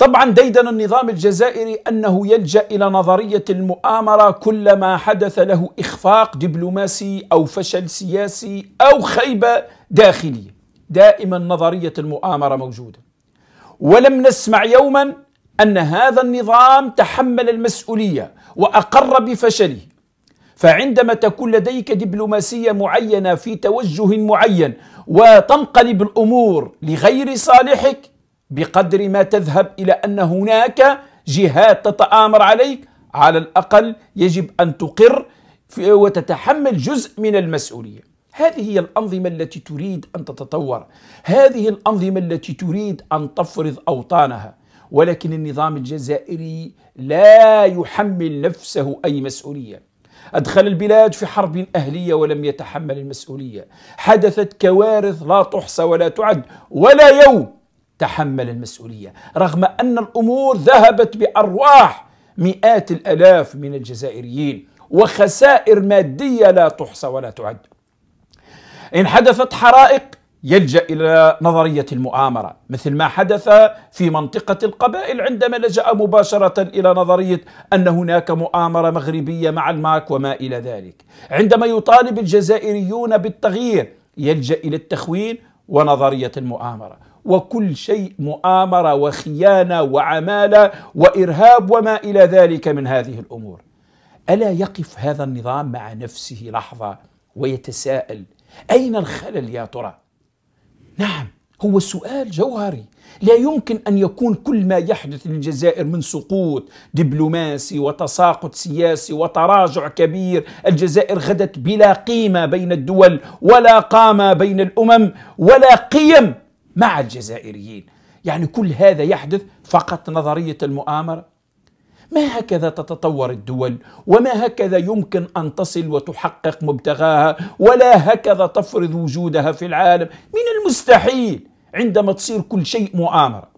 طبعا ديدن النظام الجزائري أنه يلجأ إلى نظرية المؤامرة كلما حدث له إخفاق دبلوماسي أو فشل سياسي أو خيبة داخليه دائما نظرية المؤامرة موجودة. ولم نسمع يوما أن هذا النظام تحمل المسؤولية وأقر بفشله. فعندما تكون لديك دبلوماسية معينة في توجه معين وتنقلب الأمور لغير صالحك بقدر ما تذهب إلى أن هناك جهات تتآمر عليك. على الأقل يجب أن تقر وتتحمل جزء من المسؤولية. هذه هي الأنظمة التي تريد أن تتطور، هذه الأنظمة التي تريد أن تفرض أوطانها، ولكن النظام الجزائري لا يحمل نفسه أي مسؤولية. أدخل البلاد في حرب أهلية ولم يتحمل المسؤولية. حدثت كوارث لا تحصى ولا تعد. ولا يوم تحمل المسؤولية. رغم أن الأمور ذهبت بأرواح مئات الألاف من الجزائريين وخسائر مادية لا تحصى ولا تعد. إن حدثت حرائق يلجأ إلى نظرية المؤامرة. مثل ما حدث في منطقة القبائل عندما لجأ مباشرة إلى نظرية أن هناك مؤامرة مغربية مع الماك وما إلى ذلك. عندما يطالب الجزائريون بالتغيير يلجأ إلى التخوين ونظرية المؤامرة. وكل شيء مؤامرة وخيانة وعمالة وإرهاب وما إلى ذلك من هذه الأمور. ألا يقف هذا النظام مع نفسه لحظة ويتساءل أين الخلل يا ترى؟ نعم هو سؤال جوهري. لا يمكن أن يكون كل ما يحدث للجزائر من سقوط دبلوماسي وتساقط سياسي وتراجع كبير. الجزائر غدت بلا قيمة بين الدول ولا قامه بين الأمم ولا قيم مع الجزائريين. يعني كل هذا يحدث فقط نظرية المؤامرة؟ ما هكذا تتطور الدول؟ وما هكذا يمكن أن تصل وتحقق مبتغاها؟ ولا هكذا تفرض وجودها في العالم؟ من المستحيل عندما تصير كل شيء مؤامرة.